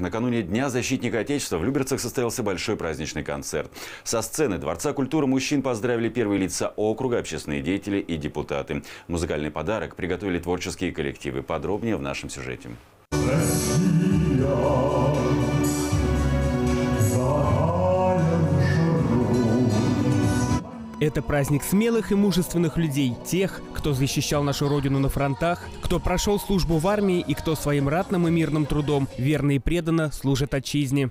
Накануне Дня защитника Отечества в Люберцах состоялся большой праздничный концерт. Со сцены Дворца культуры мужчин поздравили первые лица округа, общественные деятели и депутаты. Музыкальный подарок приготовили творческие коллективы. Подробнее в нашем сюжете. Это праздник смелых и мужественных людей, тех, кто защищал нашу родину на фронтах, кто прошел службу в армии и кто своим ратным и мирным трудом верно и преданно служит отчизне.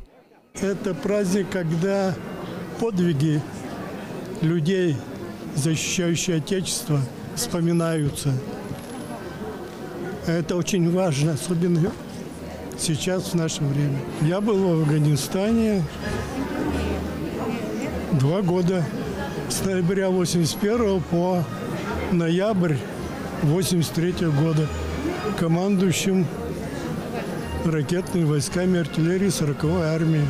Это праздник, когда подвиги людей, защищающих Отечество, вспоминаются. Это очень важно, особенно сейчас, в наше время. Я был в Афганистане два года с ноября 81 по ноябрь 83 года командующим ракетными войсками артиллерии 40-й армии.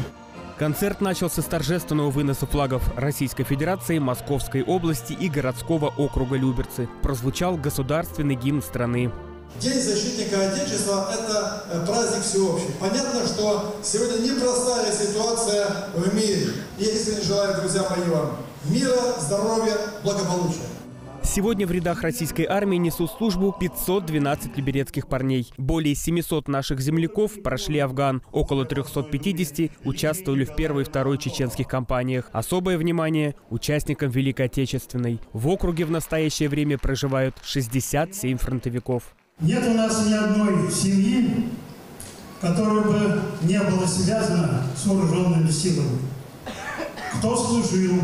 Концерт начался с торжественного выноса флагов Российской Федерации, Московской области и городского округа Люберцы. Прозвучал государственный гимн страны. День защитника Отечества – это э, праздник всеобщий. Понятно, что сегодня непростая ситуация в мире. Я искренне желаю, друзья мои, вам мира, здоровья, благополучия. Сегодня в рядах российской армии несут службу 512 либерецких парней. Более 700 наших земляков прошли Афган. Около 350 участвовали в первой и второй чеченских кампаниях. Особое внимание участникам Великой Отечественной. В округе в настоящее время проживают 67 фронтовиков. Нет у нас ни одной семьи, которая бы не была связана с вооруженными силами. Кто служил,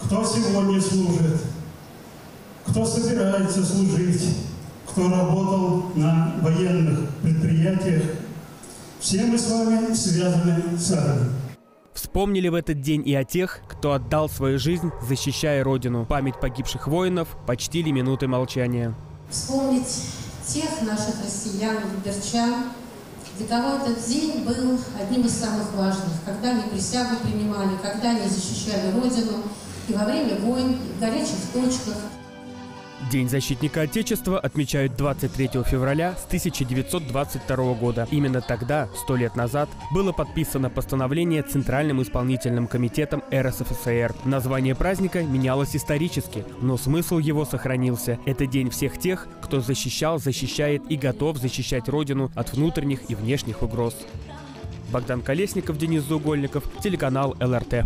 кто сегодня служит, кто собирается служить, кто работал на военных предприятиях. Все мы с вами связаны с армией. Вспомнили в этот день и о тех, кто отдал свою жизнь, защищая Родину. Память погибших воинов почтили минуты молчания. Вспомнить тех наших россиян, люберчан, для кого этот день был одним из самых важных, когда они присягу принимали, когда они защищали Родину и во время войн, и в горячих точках. День защитника Отечества отмечают 23 февраля с 1922 года. Именно тогда, сто лет назад, было подписано постановление Центральным исполнительным комитетом РСФСР. Название праздника менялось исторически, но смысл его сохранился. Это день всех тех, кто защищал, защищает и готов защищать Родину от внутренних и внешних угроз. Богдан Колесников, Денис Зугольников, телеканал ЛРТ.